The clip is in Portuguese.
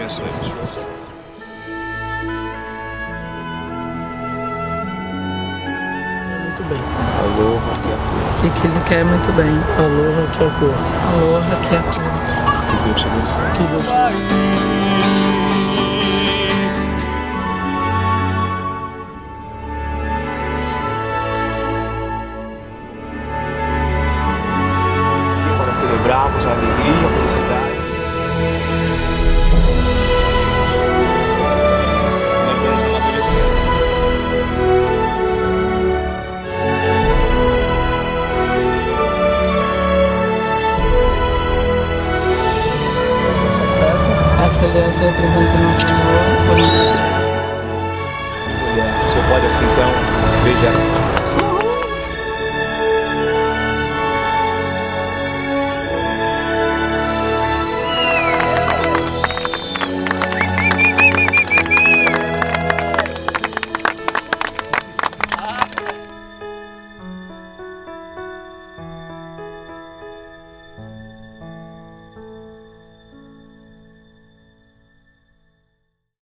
Muito bem. Alô, Raquel. O que, que ele quer muito bem. Alô, Raquel Cor. Alô, Raquel. Que Deus te abençoe. Que Deus te Para celebrarmos a alegria, nosso amor você pode assim então beijar